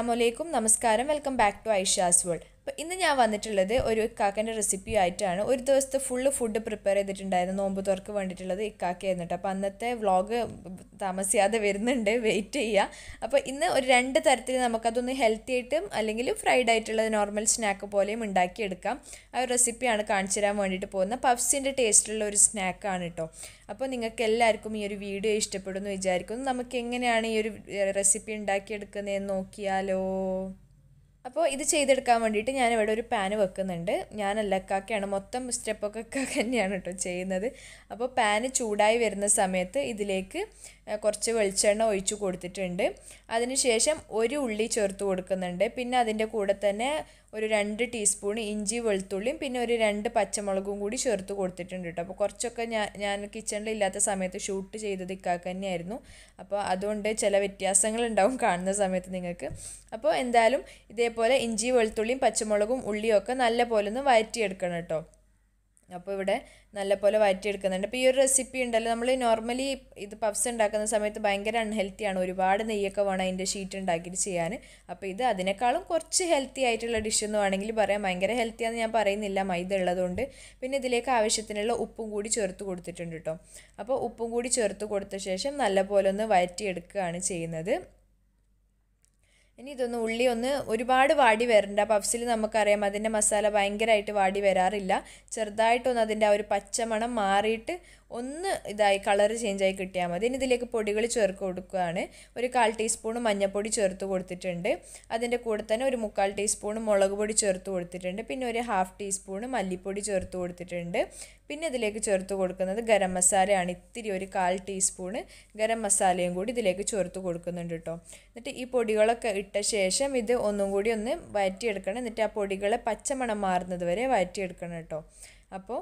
അസ്സാമലൈക്കും നമസ്കാരം. Welcome back to Aisha's world. അപ്പോൾ ഇന്ന് ഞാൻ വന്നിട്ടുള്ളത് ഒരു ഇക്കാക്കന്റെ റെസിപ്പി ആയിട്ടാണ്. ഒരു ദിവസത്തെ ഫുള്ള് ഫുഡ് പ്രിപ്പയർ ചെയ്തിട്ടുണ്ടായിരുന്നു. നോമ്പ് തുറക്ക് വേണ്ടിയിട്ടുള്ളത് ഇക്കാക്കയായിരുന്നു കേട്ടോ അപ്പോൾ അന്നത്തെ വ്ളോഗ് താമസിയാതെ വരുന്നുണ്ട്. വെയിറ്റ് ചെയ്യുക അപ്പോൾ ഇന്ന് ഒരു രണ്ട് തരത്തിൽ നമുക്കതൊന്ന് ഹെൽത്തി ആയിട്ടും അല്ലെങ്കിൽ ഫ്രൈഡ് ആയിട്ടുള്ള നോർമൽ സ്നാക്ക് പോലെയും ഉണ്ടാക്കിയെടുക്കാം. ആ ഒരു റെസിപ്പിയാണ് കാണിച്ചു തരാൻ വേണ്ടിയിട്ട് പോകുന്നത്. പഫ്സിന്റെ ടേസ്റ്റുള്ള ഒരു സ്നാക്കാണ് കേട്ടോ അപ്പോൾ നിങ്ങൾക്ക് എല്ലാവർക്കും ഈ ഒരു വീഡിയോ ഇഷ്ടപ്പെടുമെന്ന് വിചാരിക്കുന്നു. നമുക്ക് എങ്ങനെയാണ് ഈ ഒരു റെസിപ്പി ഉണ്ടാക്കിയെടുക്കുന്നതെന്ന് നോക്കിയാലോ? അപ്പോൾ ഇത് ചെയ്തെടുക്കാൻ വേണ്ടിയിട്ട് ഞാൻ ഇവിടെ ഒരു പാന് വെക്കുന്നുണ്ട്. ഞാനല്ല കാക്കയാണ് മൊത്തം സ്റ്റെപ്പൊക്കെ കാക്ക തന്നെയാണ് കേട്ടോ ചെയ്യുന്നത്. അപ്പോൾ പാന് ചൂടായി വരുന്ന സമയത്ത് ഇതിലേക്ക് കുറച്ച് വെളിച്ചെണ്ണ ഒഴിച്ചു കൊടുത്തിട്ടുണ്ട്. അതിനുശേഷം ഒരു ഉള്ളി ചേർത്ത് കൊടുക്കുന്നുണ്ട്. പിന്നെ അതിന്റെ കൂടെ തന്നെ ഒരു രണ്ട് ടീസ്പൂൺ ഇഞ്ചി വെളുത്തുള്ളിയും പിന്നെ ഒരു രണ്ട് പച്ചമുളകും കൂടി ചേർത്ത് കൊടുത്തിട്ടുണ്ട് കേട്ടോ. അപ്പോൾ കുറച്ചൊക്കെ ഞാൻ ഞാൻ കിച്ചണിൽ ഇല്ലാത്ത സമയത്ത് ഷൂട്ട് ചെയ്തത് ഇക്കാക്ക തന്നെയായിരുന്നു. അപ്പോൾ അതുകൊണ്ട് ചില വ്യത്യാസങ്ങൾ ഉണ്ടാവും കാണുന്ന സമയത്ത് നിങ്ങൾക്ക്. അപ്പോൾ എന്തായാലും ഇതേപോലെ ഇഞ്ചി വെളുത്തുള്ളിയും പച്ചമുളകും ഉള്ളിയും ഒക്കെ നല്ല പോലെ ഒന്ന് വഴറ്റിയെടുക്കണം കേട്ടോ. അപ്പോൾ ഇവിടെ നല്ലപോലെ വഴറ്റിയെടുക്കുന്നുണ്ട് അപ്പോൾ ഈ ഒരു റെസിപ്പി ഉണ്ടല്ലോ നമ്മൾ നോർമലി ഇത് പഫ്സ് ഉണ്ടാക്കുന്ന സമയത്ത് ഭയങ്കര അൺഹെൽത്തിയാണ് ഒരുപാട് നെയ്യൊക്കെ വേണം അതിന്റെ ഷീറ്റ് ഉണ്ടാക്കിയിട്ട് ചെയ്യാൻ. അപ്പോൾ ഇത് അതിനേക്കാളും കുറച്ച് ഹെൽത്തി ആയിട്ടുള്ള ഡിഷ് എന്ന് വേണമെങ്കിൽ പറയാം. ഭയങ്കര ഹെൽത്തിയാണെന്ന് ഞാൻ പറയുന്നില്ല മൈദ ഉള്ളതുകൊണ്ട്. പിന്നെ ഇതിലേക്ക് ആവശ്യത്തിനുള്ള ഉപ്പും കൂടി ചേർത്ത് കൊടുത്തിട്ടുണ്ട് കേട്ടോ അപ്പോൾ ഉപ്പും കൂടി ചേർത്ത് കൊടുത്ത ശേഷം നല്ലപോലെ ഒന്ന് വഴറ്റിയെടുക്കുകയാണ് ചെയ്യുന്നത്. ഇനി ഇതൊന്ന് ഉള്ളി ഒന്ന് ഒരുപാട് വാടി വരണ്ട. പഫ്സിൽ നമുക്കറിയാം അതിന്റെ മസാല ഭയങ്കരമായിട്ട് വാടി വരാറില്ല. ചെറുതായിട്ടൊന്ന് അതിന്റെ ആ ഒരു പച്ചമണം മാറിയിട്ട് ഒന്ന് ഇതായി കളർ ചേഞ്ചായി കിട്ടിയാൽ മതി. ഇനി ഇതിലേക്ക് പൊടികൾ ചേർത്ത് കൊടുക്കുകയാണ്. ഒരു കാൽ ടീസ്പൂൺ മഞ്ഞൾപ്പൊടി ചേർത്ത് കൊടുത്തിട്ടുണ്ട്. അതിന്റെ കൂടെ തന്നെ ഒരു മുക്കാൽ ടീസ്പൂൺ മുളക് പൊടി ചേർത്ത് കൊടുത്തിട്ടുണ്ട്. പിന്നെ ഒരു ഹാഫ് ടീസ്പൂൺ മല്ലിപ്പൊടി ചേർത്ത് കൊടുത്തിട്ടുണ്ട്. പിന്നെ ഇതിലേക്ക് ചേർത്ത് കൊടുക്കുന്നത് ഗരം മസാലയാണ്. ഇത്തിരി ഒരു കാൽ ടീസ്പൂൺ ഗരം മസാലയും കൂടി ഇതിലേക്ക് ചേർത്ത് കൊടുക്കുന്നുണ്ട് കേട്ടോ. എന്നിട്ട് ഈ പൊടികളൊക്കെ ഇട്ട ശേഷം ഇത് ഒന്നും കൂടി ഒന്ന് വഴറ്റിയെടുക്കണം. എന്നിട്ട് ആ പൊടികളെ പച്ചമണം മാറുന്നത് വരെ വഴറ്റിയെടുക്കണം കേട്ടോ. അപ്പോൾ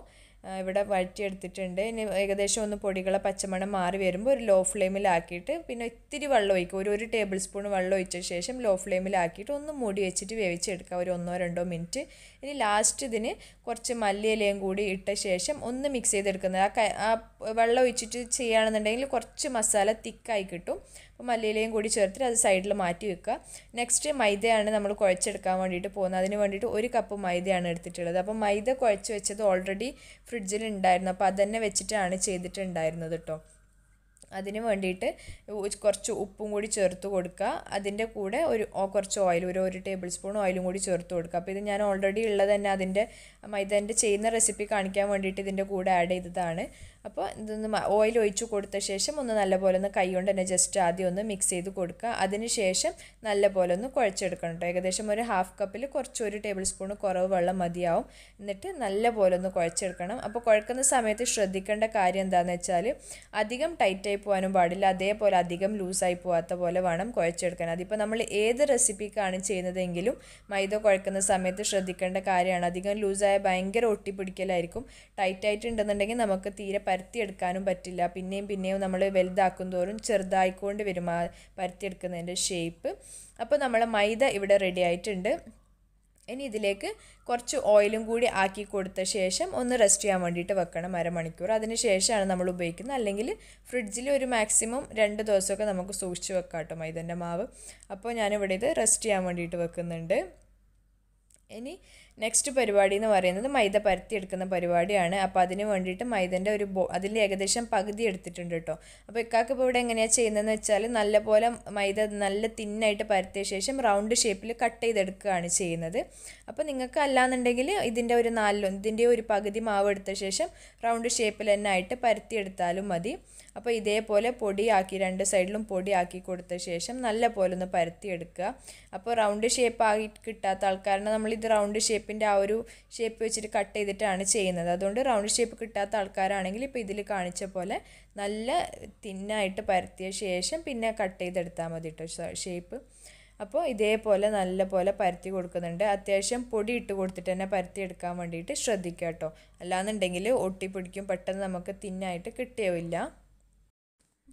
ഇവിടെ വഴറ്റിയെടുത്തിട്ടുണ്ട്. ഇനി ഏകദേശം ഒന്ന് പൊടികളെ പച്ചമണം മാറി വരുമ്പോൾ ഒരു ലോ ഫ്ലെയിമിലാക്കിയിട്ട് പിന്നെ ഇത്തിരി വെള്ളം ഒഴിക്കും. ഒരു ഒരു ടേബിൾ സ്പൂൺ വെള്ളം ഒഴിച്ച ശേഷം ലോ ഫ്ലെയിമിലാക്കിയിട്ട് ഒന്ന് മൂടി വെച്ചിട്ട് വേവിച്ചെടുക്കുക ഒരു ഒന്നോ രണ്ടോ മിനിറ്റ് ഇനി ലാസ്റ്റ് ഇതിന് കുറച്ച് മല്ലിയിലയും കൂടി ഇട്ട ശേഷം ഒന്ന് മിക്സ് ചെയ്തെടുക്കുന്നത്. ആ വെള്ളം ഒഴിച്ചിട്ട് ചെയ്യുകയാണെന്നുണ്ടെങ്കിൽ കുറച്ച് മസാല തിക്കായി കിട്ടും. അപ്പോൾ മല്ലിയിലയും കൂടി ചേർത്തിട്ട് അത് സൈഡിൽ മാറ്റി വെക്കുക. നെക്സ്റ്റ് മൈദയാണ് നമ്മൾ കുഴച്ചെടുക്കാൻ വേണ്ടിയിട്ട് പോകുന്നത്. അതിന് വേണ്ടിയിട്ട് ഒരു കപ്പ് മൈദയാണ് എടുത്തിട്ടുള്ളത്. അപ്പോൾ മൈദ കുഴച്ച് വെച്ചത് ഓൾറെഡി ഫ്രിഡ്ജിൽ ഉണ്ടായിരുന്നു. അപ്പോൾ അതന്നെ വെച്ചിട്ടാണ് ചെയ്തിട്ടുണ്ടായിരുന്നത് കേട്ടോ. അതിന് വേണ്ടിയിട്ട് കുറച്ച് ഉപ്പും കൂടി ചേർത്ത് കൊടുക്കുക. അതിന്റെ കൂടെ ഒരു കുറച്ച് ഓയിൽ ഒരു ഒരു ടേബിൾ സ്പൂൺ ഓയിലും കൂടി ചേർത്ത് കൊടുക്കുക. അപ്പോൾ ഇത് ഞാൻ ഓൾറെഡി ഉള്ളത് തന്നെ അതിന്റെ മൈദന്റെ ചെയ്യുന്ന റെസിപ്പി കാണിക്കാൻ വേണ്ടിയിട്ട് ഇതിന്റെ കൂടെ ആഡ് ചെയ്തതാണ്. അപ്പോൾ ഇതൊന്ന് ഓയിൽ ഒഴിച്ചു കൊടുത്ത ശേഷം ഒന്ന് നല്ലപോലെ ഒന്ന് കൈ കൊണ്ട് തന്നെ ജസ്റ്റ് ആദ്യം ഒന്ന് മിക്സ് ചെയ്ത് കൊടുക്കുക. അതിന് ശേഷം നല്ലപോലെ ഒന്ന് കുഴച്ചെടുക്കണം കേട്ടോ ഏകദേശം ഒരു ഹാഫ് കപ്പിൽ കുറച്ച് ഒരു ടേബിൾ സ്പൂൺ കുറവ് വെള്ളം മതിയാവും. എന്നിട്ട് നല്ലപോലെ ഒന്ന് കുഴച്ചെടുക്കണം. അപ്പോൾ കുഴക്കുന്ന സമയത്ത് ശ്രദ്ധിക്കേണ്ട കാര്യം എന്താണെന്ന് വെച്ചാൽ അധികം ടൈറ്റായി പോകാനും പാടില്ല. അതേപോലെ അധികം ലൂസായി പോകാത്ത പോലെ വേണം കുഴച്ചെടുക്കാൻ. അതിപ്പോൾ നമ്മൾ ഏത് റെസിപ്പിക്കാണ് ചെയ്യുന്നതെങ്കിലും മൈദ കുഴക്കുന്ന സമയത്ത് ശ്രദ്ധിക്കേണ്ട കാര്യമാണ്. അധികം ലൂസായ ഭയങ്കര ഒട്ടിപ്പിടിക്കലായിരിക്കും. ടൈറ്റായിട്ടുണ്ടെന്നുണ്ടെങ്കിൽ നമുക്ക് തീരെ പരത്തിയെടുക്കാനും പറ്റില്ല. പിന്നെയും പിന്നെയും നമ്മൾ വലുതാക്കും തോറും ചെറുതായിക്കൊണ്ട് വരും ആ പരത്തിയെടുക്കുന്നതിന്റെ ഷേപ്പ് അപ്പോൾ നമ്മൾ മൈദ ഇവിടെ റെഡി ആയിട്ടുണ്ട്. ഇനി ഇതിലേക്ക് കുറച്ച് ഓയിലും കൂടി ആക്കി കൊടുത്ത ശേഷം ഒന്ന് റെസ്റ്റ് ചെയ്യാൻ വേണ്ടിയിട്ട് വെക്കണം അരമണിക്കൂർ. അതിന് ശേഷമാണ് നമ്മൾ ഉപയോഗിക്കുന്നത്. അല്ലെങ്കിൽ ഫ്രിഡ്ജിൽ ഒരു മാക്സിമം രണ്ട് ദിവസമൊക്കെ നമുക്ക് സൂക്ഷിച്ച് വെക്കാം കേട്ടോ മൈദന്റെ മാവ്. അപ്പോൾ ഞാനിവിടെ ഇത് റെസ്റ്റ് ചെയ്യാൻ വേണ്ടിയിട്ട് വെക്കുന്നുണ്ട്. ഇനി നെക്സ്റ്റ് പരിപാടി എന്ന് പറയുന്നത് മൈദ പരത്തി എടുക്കുന്ന പരിപാടിയാണ്. അപ്പോൾ അതിന് വേണ്ടിയിട്ട് മൈദന്റെ ഒരു ബോ അതിൽ ഏകദേശം പകുതി എടുത്തിട്ടുണ്ട് കേട്ടോ. അപ്പോൾ ഇക്കാക്ക് ഇപ്പോൾ ഇവിടെ എങ്ങനെയാണ് ചെയ്യുന്നതെന്ന് വെച്ചാൽ നല്ലപോലെ മൈദ നല്ല തിന്നായിട്ട് പരത്തിയ ശേഷം റൗണ്ട് ഷേപ്പിൽ കട്ട് ചെയ്തെടുക്കുകയാണ് ചെയ്യുന്നത്. അപ്പോൾ നിങ്ങൾക്ക് അല്ലാന്നുണ്ടെങ്കിൽ ഇതിന്റെ ഒരു നാലിലോ ഇതിന്റെ ഒരു പകുതി മാവ് എടുത്ത ശേഷം റൗണ്ട് ഷേപ്പിൽ തന്നെ ആയിട്ട് പരത്തിയെടുത്താലും മതി. അപ്പോൾ ഇതേപോലെ പൊടിയാക്കി രണ്ട് സൈഡിലും പൊടിയാക്കി കൊടുത്ത ശേഷം നല്ല പോലെ ഒന്ന് പരത്തിയെടുക്കുക. അപ്പോൾ റൗണ്ട് ഷേപ്പ് ആയി കിട്ടാത്ത ആൾക്കാരാണ് നമ്മളിത് റൗണ്ട് ഷേപ്പിന്റെ ആ ഒരു ഷേപ്പ് വെച്ചിട്ട് കട്ട് ചെയ്തിട്ടാണ് ചെയ്യുന്നത്. അതുകൊണ്ട് റൗണ്ട് ഷേപ്പ് കിട്ടാത്ത ആൾക്കാരാണെങ്കിൽ ഇപ്പോൾ ഇതിൽ കാണിച്ച പോലെ നല്ല തിന്നായിട്ട് പരത്തിയ ശേഷം പിന്നെ കട്ട് ചെയ്തെടുത്താൽ മതി കേട്ടോ ഷേപ്പ് അപ്പോൾ ഇതേപോലെ നല്ല പോലെ പരത്തി കൊടുക്കുന്നുണ്ട്. അത്യാവശ്യം പൊടി ഇട്ട് കൊടുത്തിട്ട് തന്നെ പരത്തി എടുക്കാൻ വേണ്ടിയിട്ട് ശ്രദ്ധിക്കുക കേട്ടോ അല്ലാന്നുണ്ടെങ്കിൽ ഒട്ടിപ്പിടിക്കും പെട്ടെന്ന് നമുക്ക് തിന്നായിട്ട് കിട്ടിയില്ല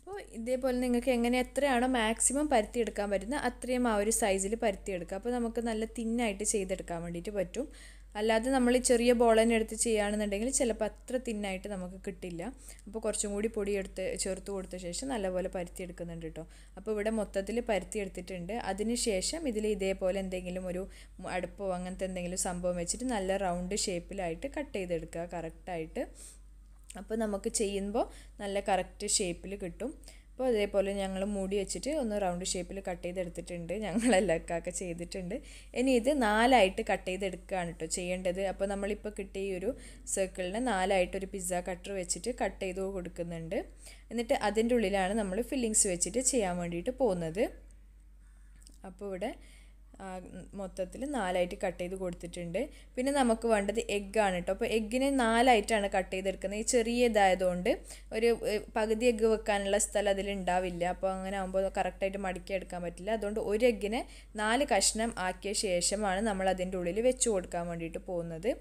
അപ്പോൾ ഇതേപോലെ നിങ്ങൾക്ക് എങ്ങനെ എത്രയാണോ മാക്സിമം പരത്തിയെടുക്കാൻ പറ്റുന്നത് അത്രയും ആ ഒരു സൈസിൽ പരത്തിയെടുക്കുക അപ്പോൾ നമുക്ക് നല്ല തിന്നായിട്ട് ചെയ്തെടുക്കാൻ വേണ്ടിയിട്ട് പറ്റും. അല്ലാതെ നമ്മൾ ചെറിയ ബോളനെ എടുത്ത് ചെയ്യുകയാണെന്നുണ്ടെങ്കിൽ ചിലപ്പോൾ അത്ര തിന്നായിട്ട് നമുക്ക് കിട്ടില്ല. അപ്പോൾ കുറച്ചും കൂടി പൊടി എടുത്ത് ചേർത്ത് കൊടുത്ത ശേഷം നല്ലപോലെ പരുത്തി എടുക്കുന്നുണ്ട് കേട്ടോ. അപ്പോൾ ഇവിടെ മൊത്തത്തിൽ പരുത്തി എടുത്തിട്ടുണ്ട് അതിന് ശേഷം ഇതിൽ ഇതേപോലെ എന്തെങ്കിലും ഒരു അടുപ്പോ അങ്ങനത്തെ എന്തെങ്കിലും സംഭവം വെച്ചിട്ട് നല്ല റൗണ്ട് ഷേപ്പിലായിട്ട് കട്ട് ചെയ്തെടുക്കുക. കറക്റ്റായിട്ട് അപ്പോൾ നമുക്ക് ചെയ്യുമ്പോൾ നല്ല കറക്റ്റ് ഷേപ്പിൽ കിട്ടും. അപ്പോൾ അതേപോലെ ഞങ്ങൾ മൂടി വെച്ചിട്ട് ഒന്ന് റൗണ്ട് ഷേപ്പിൽ കട്ട് ചെയ്തെടുത്തിട്ടുണ്ട്. ഞങ്ങളെല്ലാക്കൊക്കെ ചെയ്തിട്ടുണ്ട്. ഇനി ഇത് നാലായിട്ട് കട്ട് ചെയ്തെടുക്കുകയാണ് കേട്ടോ ചെയ്യേണ്ടത്. അപ്പോൾ നമ്മളിപ്പോൾ കിട്ടിയ ഈ ഒരു സർക്കിളിന് നാലായിട്ട് ഒരു പിസ്സ കട്ടർ വെച്ചിട്ട് കട്ട് ചെയ്ത് കൊടുക്കുന്നുണ്ട്. എന്നിട്ട് അതിന്റെ ഉള്ളിലാണ് നമ്മൾ ഫില്ലിങ്സ് വെച്ചിട്ട് ചെയ്യാൻ വേണ്ടിയിട്ട് പോകുന്നത്. അപ്പോൾ ഇവിടെ മൊത്തത്തിൽ നാലായിട്ട് കട്ട് ചെയ്ത് കൊടുത്തിട്ടുണ്ട്. പിന്നെ നമുക്ക് വേണ്ടത് എഗ്ഗാണ് കേട്ടോ അപ്പോൾ എഗ്ഗിനെ നാലായിട്ടാണ് കട്ട് ചെയ്തെടുക്കുന്നത്. ഈ ചെറിയ ഇതായതുകൊണ്ട് ഒരു പകുതി എഗ്ഗ് വെക്കാനുള്ള സ്ഥലം അതിൽ ഉണ്ടാവില്ല. അപ്പോൾ അങ്ങനെ ആകുമ്പോൾ കറക്റ്റായിട്ട് മടക്കി എടുക്കാൻ പറ്റില്ല. അതുകൊണ്ട് ഒരു എഗ്ഗിനെ നാല് കഷ്ണം ആക്കിയ ശേഷമാണ് നമ്മൾ അതിന്റെ ഉള്ളിൽ വെച്ച് കൊടുക്കാൻ വേണ്ടിയിട്ട് പോകുന്നത്.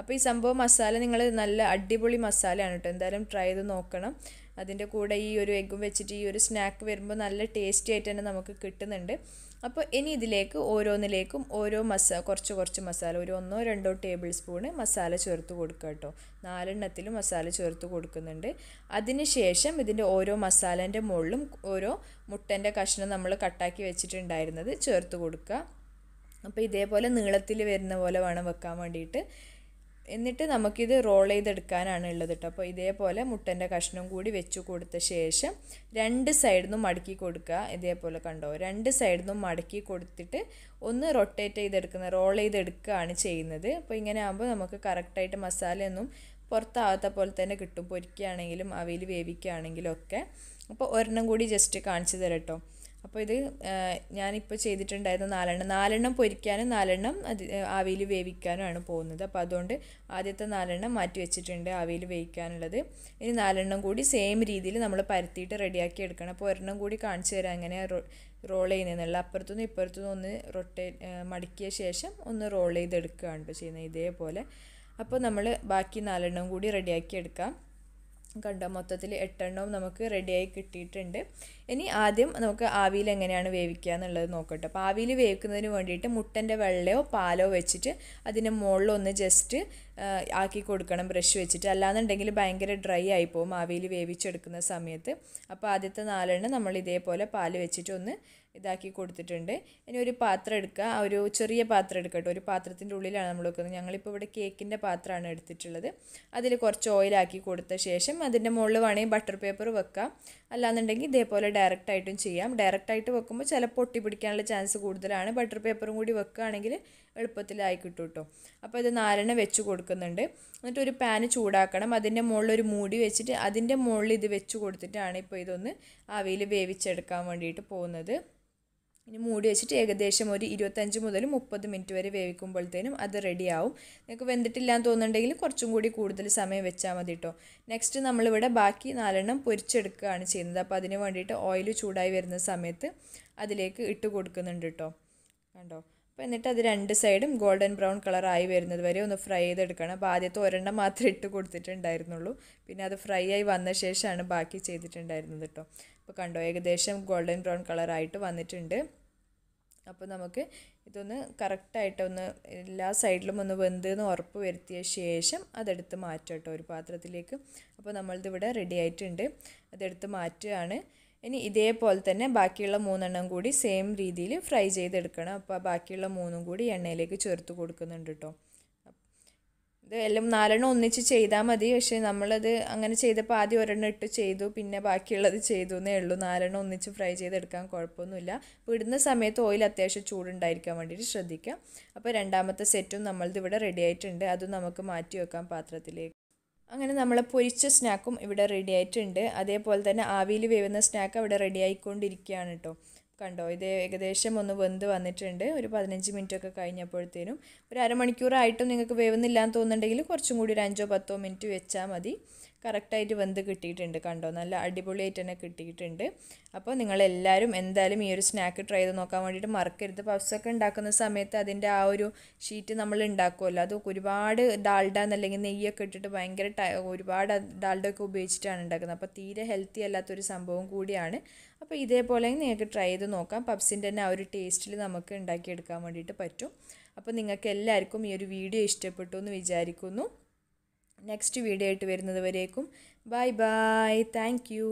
അപ്പോൾ ഈ സംഭവം മസാല നിങ്ങൾ നല്ല അടിപൊളി മസാലയാണ് കേട്ടോ എന്തായാലും ട്രൈ ചെയ്ത് നോക്കണം. അതിന്റെ കൂടെ ഈ ഒരു എഗ്ഗും വെച്ചിട്ട് ഈ ഒരു സ്നാക്ക് വരുമ്പോൾ നല്ല ടേസ്റ്റി ആയിട്ട് തന്നെ നമുക്ക് കിട്ടുന്നുണ്ട്. അപ്പോൾ ഇനി ഇതിലേക്ക് ഓരോന്നിലേക്കും ഓരോ മസാ കുറച്ച് കുറച്ച് മസാല ഒരു ഒന്നോ രണ്ടോ ടേബിൾ സ്പൂണ് മസാല ചേർത്ത് കൊടുക്കുക കേട്ടോ നാലെണ്ണത്തിലും മസാല ചേർത്ത് കൊടുക്കുന്നുണ്ട്. അതിന് ശേഷം ഇതിന്റെ ഓരോ മസാലേന്റെ മുകളിലും ഓരോ മുട്ടന്റെ കഷ്ണം നമ്മൾ കട്ടാക്കി വെച്ചിട്ടുണ്ടായിരുന്നത് ചേർത്ത് കൊടുക്കുക അപ്പോൾ ഇതേപോലെ നീളത്തിൽ വരുന്ന പോലെ വേണം വെക്കാൻ വേണ്ടിയിട്ട്. എന്നിട്ട് നമുക്കിത് റോൾ ചെയ്തെടുക്കാനാണ് ഉള്ളത് കേട്ടോ അപ്പോൾ ഇതേപോലെ മുട്ടന്റെ കഷ്ണം കൂടി വെച്ച് കൊടുത്ത ശേഷം രണ്ട് സൈഡിൽ നിന്നും മടക്കി കൊടുക്കുക ഇതേപോലെ കണ്ടോ? രണ്ട് സൈഡിൽ നിന്നും മടക്കി കൊടുത്തിട്ട് ഒന്ന് റൊട്ടേറ്റ് ചെയ്തെടുക്കുന്ന റോൾ ചെയ്തെടുക്കുകയാണ് ചെയ്യുന്നത്. അപ്പോൾ ഇങ്ങനെ ആകുമ്പോൾ നമുക്ക് കറക്റ്റായിട്ട് മസാലയൊന്നും പുറത്താവാത്ത പോലെ തന്നെ കിട്ടും. പൊരിക്കുകയാണെങ്കിലും അവയിൽ വേവിക്കുകയാണെങ്കിലും ഒക്കെ. അപ്പോൾ ഒരെണ്ണം കൂടി ജസ്റ്റ് കാണിച്ചു തരാം കേട്ടോ അപ്പോൾ ഇത് ഞാനിപ്പോൾ ചെയ്തിട്ടുണ്ടായിരുന്ന നാലെണ്ണം. നാലെണ്ണം പൊരിക്കാനും നാലെണ്ണം അത് ആവിയിൽ വേവിക്കാനുമാണ് പോകുന്നത്. അപ്പോൾ അതുകൊണ്ട് ആദ്യത്തെ നാലെണ്ണം മാറ്റി വെച്ചിട്ടുണ്ട് ആവിയിൽ വേവിക്കാനുള്ളത്. ഇനി നാലെണ്ണം കൂടി സെയിം രീതിയിൽ നമ്മൾ പരത്തിയിട്ട് റെഡിയാക്കി എടുക്കണം. അപ്പോൾ ഒരെണ്ണം കൂടി കാണിച്ചു തരാം അങ്ങനെ റോൾ ചെയ്യുന്നതെന്നുള്ള. അപ്പുറത്തുനിന്ന് ഇപ്പുറത്തുനിന്ന് ഒന്ന് റൊട്ടേ മടക്കിയ ശേഷം ഒന്ന് റോൾ ചെയ്തെടുക്കുകയാണ് ചെയ്യുന്നത് ഇതേപോലെ. അപ്പോൾ നമ്മൾ ബാക്കി നാലെണ്ണം കൂടി റെഡിയാക്കി എടുക്കാം. കണ്ടോ? മൊത്തത്തിൽ എട്ടെണ്ണവും നമുക്ക് റെഡിയായി കിട്ടിയിട്ടുണ്ട്. ഇനി ആദ്യം നമുക്ക് ആവിയിൽ എങ്ങനെയാണ് വേവിക്കുക എന്നുള്ളത് നോക്കട്ടെ. അപ്പോൾ ആവിയിൽ വേവിക്കുന്നതിന് വേണ്ടിയിട്ട് മുട്ടന്റെ വെള്ളയോ പാലോ വെച്ചിട്ട് അതിന്റെ മുകളിലൊന്ന് ജസ്റ്റ് ആക്കി കൊടുക്കണം ബ്രഷ് വെച്ചിട്ട്. അല്ലാന്നുണ്ടെങ്കിൽ ഭയങ്കര ഡ്രൈ ആയി പോകും ആവിയിൽ വേവിച്ചെടുക്കുന്ന സമയത്ത്. അപ്പോൾ ആദ്യത്തെ നാലെണ്ണം നമ്മൾ ഇതേപോലെ പാൽ വെച്ചിട്ട് ഒന്ന് ഇതാക്കി കൊടുത്തിട്ടുണ്ട്. ഇനി ഒരു പാത്രം എടുക്കുക. ഒരു ചെറിയ പാത്രം എടുക്കട്ടെ. ഒരു പാത്രത്തിന്റെ ഉള്ളിലാണ് നമ്മൾ വെക്കുന്നത്. ഞങ്ങളിപ്പോൾ ഇവിടെ കേക്കിന്റെ പാത്രമാണ് എടുത്തിട്ടുള്ളത്. അതിൽ കുറച്ച് ഓയിലാക്കി കൊടുത്ത ശേഷം അതിന്റെ മുകളിൽ വേണമെങ്കിൽ ബട്ടർ പേപ്പർ വെക്കാം. അല്ലാന്നുണ്ടെങ്കിൽ ഇതേപോലെ ഡയറക്റ്റായിട്ടും ചെയ്യാം. ഡയറക്റ്റായിട്ട് വെക്കുമ്പോൾ ചിലപ്പോൾ പൊട്ടി പിടിക്കാനുള്ള ചാൻസ് കൂടുതലാണ്. ബട്ടർ പേപ്പറും കൂടി വെക്കുകയാണെങ്കിൽ എളുപ്പത്തിലായി കിട്ടും കേട്ടോ അപ്പോൾ ഇത് നാലെണ്ണം വെച്ച് കൊടുക്കുന്നുണ്ട്. എന്നിട്ട് ഒരു പാന് ചൂടാക്കണം. അതിന്റെ മുകളിൽ ഒരു മൂടി വെച്ചിട്ട് അതിന്റെ മുകളിൽ ഇത് വെച്ച് കൊടുത്തിട്ടാണ് ഇപ്പോൾ ഇതൊന്ന് ആവിയിൽ വേവിച്ചെടുക്കാൻ വേണ്ടിയിട്ട് പോകുന്നത്. ഇനി മൂടി വെച്ചിട്ട് ഏകദേശം ഒരു ഇരുപത്തഞ്ച് മുതൽ മുപ്പത് മിനിറ്റ് വരെ വേവിക്കുമ്പോഴത്തേനും അത് റെഡിയാവും. നിങ്ങൾക്ക് വെന്തിട്ടില്ല എന്ന് തോന്നുന്നുണ്ടെങ്കിൽ കുറച്ചും കൂടി കൂടുതൽ സമയം വെച്ചാൽ മതി കേട്ടോ നെക്സ്റ്റ് നമ്മളിവിടെ ബാക്കി നാലെണ്ണം പൊരിച്ചെടുക്കുകയാണ് ചെയ്യുന്നത്. അപ്പോൾ അതിന് വേണ്ടിയിട്ട് ഓയിൽ ചൂടായി വരുന്ന സമയത്ത് അതിലേക്ക് ഇട്ട് കൊടുക്കുന്നുണ്ട് കേട്ടോ കണ്ടോ? അപ്പോൾ എന്നിട്ട് അത് രണ്ട് സൈഡും ഗോൾഡൻ ബ്രൗൺ കളറായി വരുന്നത് വരെ ഒന്ന് ഫ്രൈ ചെയ്തെടുക്കണം. അപ്പോൾ ആദ്യത്തെ ഒരെണ്ണം മാത്രം ഇട്ട് കൊടുത്തിട്ടുണ്ടായിരുന്നുള്ളൂ. പിന്നെ അത് ഫ്രൈ ആയി വന്ന ശേഷമാണ് ബാക്കി ചെയ്തിട്ടുണ്ടായിരുന്നത് കേട്ടോ. അപ്പോൾ കണ്ടോ ഏകദേശം ഗോൾഡൻ ബ്രൗൺ കളറായിട്ട് വന്നിട്ടുണ്ട്. അപ്പോൾ നമുക്ക് ഇതൊന്ന് കറക്റ്റായിട്ട് ഒന്ന് എല്ലാ സൈഡിലും ഒന്ന് വെന്തെന്ന് ഉറപ്പ് വരുത്തിയ ശേഷം അതെടുത്ത് മാറ്റാം കേട്ടോ ഒരു പാത്രത്തിലേക്ക്. അപ്പോൾ നമ്മളിതിവിടെ റെഡി ആയിട്ടുണ്ട്. അതെടുത്ത് മാറ്റുകയാണ്. ഇനി ഇതേപോലെ തന്നെ ബാക്കിയുള്ള മൂന്നെണ്ണം കൂടി സെയിം രീതിയിൽ ഫ്രൈ ചെയ്തെടുക്കണം. അപ്പോൾ ബാക്കിയുള്ള മൂന്നും കൂടി എണ്ണയിലേക്ക് ചേർത്ത് കൊടുക്കുന്നുണ്ട് കേട്ടോ ഇത് എല്ലാം നാലെണ്ണം ഒന്നിച്ച് ചെയ്താൽ മതി. പക്ഷേ നമ്മളത് അങ്ങനെ ചെയ്തപ്പോൾ ആദ്യം ഒരെണ്ണം ഇട്ട് ചെയ്തു പിന്നെ ബാക്കിയുള്ളത് ചെയ്തു എന്നേ ഉള്ളൂ. നാലെണ്ണം ഒന്നിച്ച് ഫ്രൈ ചെയ്തെടുക്കാൻ കുഴപ്പമൊന്നുമില്ല. അപ്പോൾ ഇടുന്ന സമയത്ത് ഓയിൽ അത്യാവശ്യം ചൂടുണ്ടായിരിക്കാൻ വേണ്ടിയിട്ട് ശ്രദ്ധിക്കാം. അപ്പോൾ രണ്ടാമത്തെ സെറ്റും നമ്മളത് ഇവിടെ റെഡി ആയിട്ടുണ്ട്. അതും നമുക്ക് മാറ്റി വെക്കാം പാത്രത്തിലേക്ക്. അങ്ങനെ നമ്മൾ പൊരിച്ച സ്നാക്കും ഇവിടെ റെഡി ആയിട്ടുണ്ട്. അതേപോലെ തന്നെ ആവിയിൽ വേവുന്ന സ്നാക്ക് അവിടെ റെഡി ആയിക്കൊണ്ടിരിക്കുകയാണ് കേട്ടോ കണ്ടോ? ഇത് ഏകദേശം ഒന്ന് വെന്ത് വന്നിട്ടുണ്ട്. ഒരു പതിനഞ്ച് മിനിറ്റ് ഒക്കെ കഴിഞ്ഞപ്പോഴത്തേനും ഒരു അരമണിക്കൂറായിട്ടും നിങ്ങൾക്ക് വേവുന്നില്ല എന്ന് തോന്നുന്നുണ്ടെങ്കിൽ കുറച്ചും കൂടി ഒരു അഞ്ചോ പത്തോ മിനിറ്റ് വെച്ചാൽ മതി. കറക്റ്റായിട്ട് വെന്ത് കിട്ടിയിട്ടുണ്ട് കണ്ടോ? നല്ല അടിപൊളിയായിട്ട് തന്നെ കിട്ടിയിട്ടുണ്ട്. അപ്പോൾ നിങ്ങളെല്ലാവരും എന്തായാലും ഈ ഒരു സ്നാക്ക് ട്രൈ ചെയ്ത് നോക്കാൻ വേണ്ടിയിട്ട് മറക്കരുത്. പഫ്സൊക്കെ ഉണ്ടാക്കുന്ന സമയത്ത് അതിന്റെ ആ ഒരു ഷീറ്റ് നമ്മൾ ഉണ്ടാക്കുമല്ലോ. അത് ഒരുപാട് ഡാൽഡ എന്നല്ലെങ്കിൽ നെയ്യൊക്കെ ഇട്ടിട്ട് ഭയങ്കര ഒരുപാട് ഡാൽഡ ഒക്കെ ഉപയോഗിച്ചിട്ടാണ് ഉണ്ടാക്കുന്നത്. അപ്പോൾ തീരെ ഹെൽത്തി അല്ലാത്തൊരു സംഭവം കൂടിയാണ്. അപ്പോൾ ഇതേപോലെ നിങ്ങൾക്ക് ട്രൈ ചെയ്ത് നോക്കാം. പബ്സിന്റെ തന്നെ ആ ഒരു ടേസ്റ്റിൽ നമുക്ക് ഉണ്ടാക്കിയെടുക്കാൻ വേണ്ടിയിട്ട് പറ്റും. അപ്പോൾ നിങ്ങൾക്ക് എല്ലാവർക്കും ഈ ഒരു വീഡിയോ ഇഷ്ടപ്പെട്ടു എന്ന് വിചാരിക്കുന്നു. നെക്സ്റ്റ് വീഡിയോ ആയിട്ട് വരുന്നത് വരേക്കും. Bye bye thank you